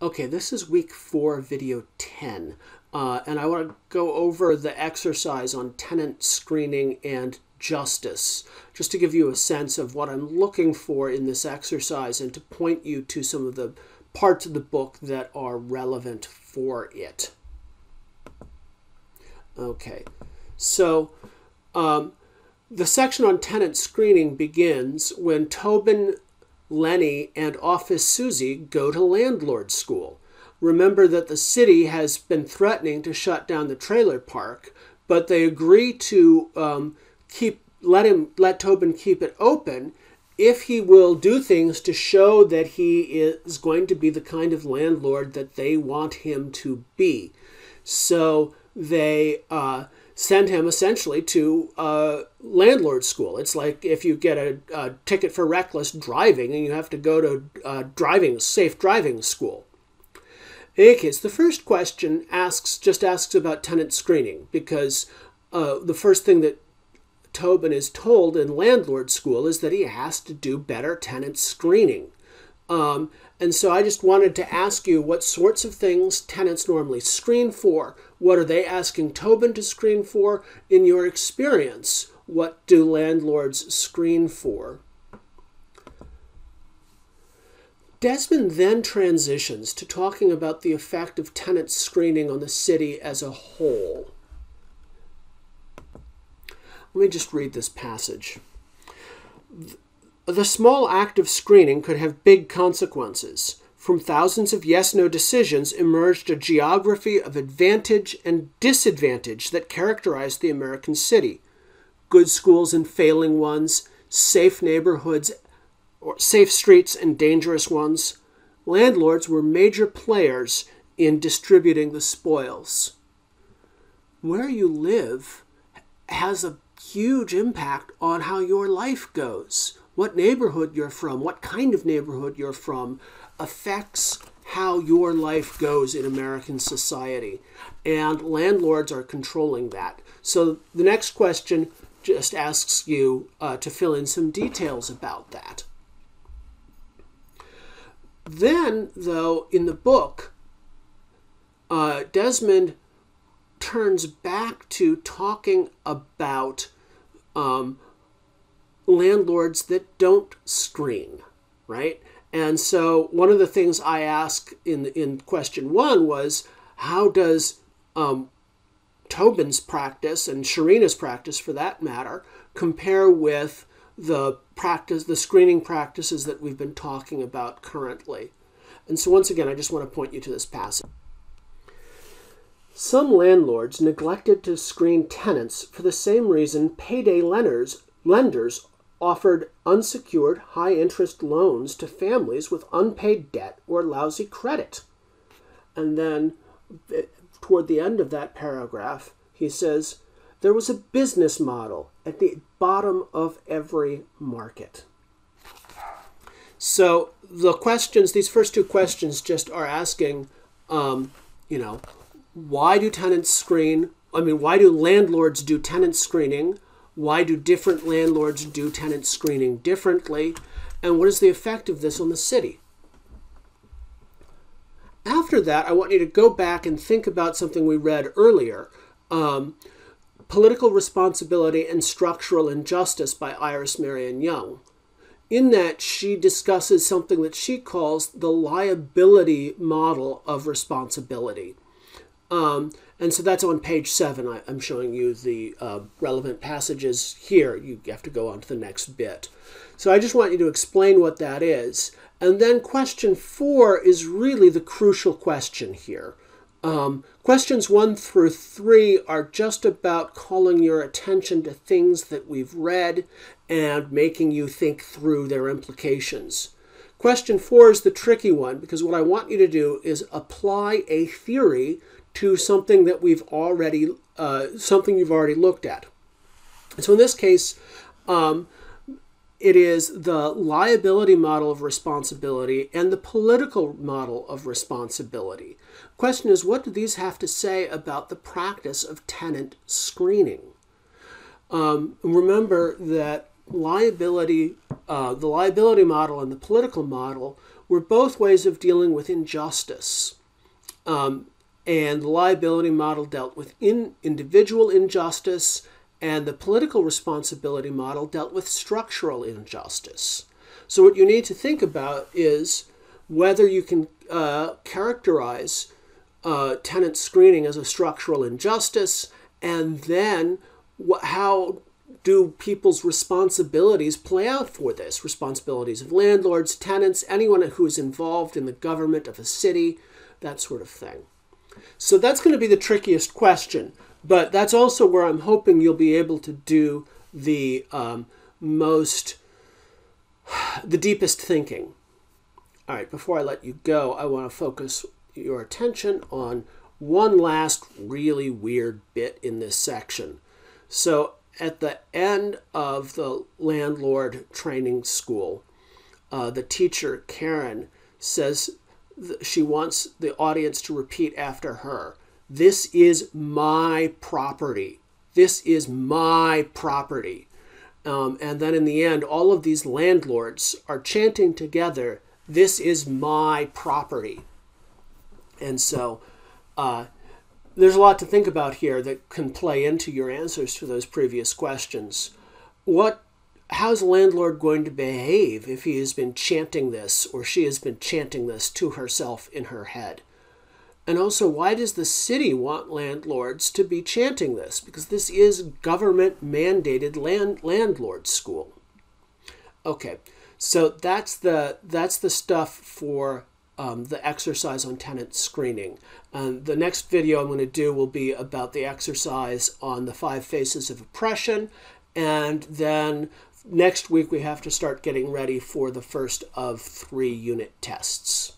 Okay, this is week four, video 10. Uh, and I want to go over the exercise on tenant screening and justice, just to give you a sense of what I'm looking for in this exercise and to point you to some of the parts of the book that are relevant for it. Okay, so um, the section on tenant screening begins when Tobin Lenny, and Office Susie go to landlord school. Remember that the city has been threatening to shut down the trailer park, but they agree to um, keep let him let Tobin keep it open if he will do things to show that he is going to be the kind of landlord that they want him to be. So they uh, send him essentially to uh, landlord school. It's like if you get a, a, ticket for reckless driving and you have to go to uh, driving safe driving school. In any case, the first question asks just asks about tenant screening because uh, the first thing that Tobin is told in landlord school is that he has to do better tenant screening. Um, and so I just wanted to ask you what sorts of things tenants normally screen for. What are they asking Tobin to screen for? In your experience, what do landlords screen for? Desmond then transitions to talking about the effect of tenant screening on the city as a whole. Let me just read this passage. The small act of screening could have big consequences. From thousands of yes no decisions emerged a geography of advantage and disadvantage that characterized the American city good schools and failing ones, safe neighborhoods, or safe streets and dangerous ones. Landlords were major players in distributing the spoils. Where you live has a huge impact on how your life goes what neighborhood you're from, what kind of neighborhood you're from, affects how your life goes in American society. And landlords are controlling that. So the next question just asks you uh, to fill in some details about that. Then, though, in the book, uh, Desmond turns back to talking about um, landlords that don't screen, right? And so one of the things I asked in in question one was how does um, Tobin's practice and Sherrena's practice, for that matter, compare with the practice, the screening practices that we've been talking about currently? And so once again, I just want to point you to this passage. Some landlords neglected to screen tenants for the same reason payday lenders, lenders offered unsecured high interest loans to families with unpaid debt or lousy credit. And then eh, toward the end of that paragraph, he says, there was a business model at the bottom of every market. So the questions, these first two questions, just are asking, um, you know, why do tenants screen? I mean, why do landlords do tenant screening? Why do different landlords do tenant screening differently? And what is the effect of this on the city? After that, I want you to go back and think about something we read earlier um, Political Responsibility and Structural Injustice by Iris Marion Young. In that, she discusses something that she calls the liability model of responsibility. Um, and so that's on page seven. I, am showing you the uh, relevant passages here. You have to go on to the next bit. So I just want you to explain what that is. And then question four is really the crucial question here. Um, questions one through three are just about calling your attention to things that we've read and making you think through their implications. Question four is the tricky one because what I want you to do is apply a theory to something that we've already uh, something you've already looked at. So in this case, um, it is the liability model of responsibility and the political model of responsibility. Question is, what do these have to say about the practice of tenant screening? Um, remember that liability, uh, the liability model and the political model were both ways of dealing with injustice. Um, and the liability model dealt with in individual injustice, and the political responsibility model dealt with structural injustice. So, what you need to think about is whether you can uh, characterize uh, tenant screening as a structural injustice, and then how do people's responsibilities play out for this? Responsibilities of landlords, tenants, anyone who is involved in the government of a city, that sort of thing. So that's going to be the trickiest question, but that's also where I'm hoping you'll be able to do the um, most, the deepest thinking. All right, before I let you go, I want to focus your attention on one last really weird bit in this section. So, at the end of the landlord training school, uh, the teacher, Karen, says she wants the audience to repeat after her This is my property. This is my property. Um, and then in the end, all of these landlords are chanting together, This is my property. And so uh, there's a lot to think about here that can play into your answers to those previous questions. What how's landlord going to behave if he has been chanting this or she has been chanting this to herself in her head? And also, why does the city want landlords to be chanting this? Because this is government mandated land landlord school. Okay, so that's the that's the stuff for um, the exercise on tenant screening. And the next video I'm going to do will be about the exercise on the five faces of oppression. And then next week we have to start getting ready for the first of three unit tests.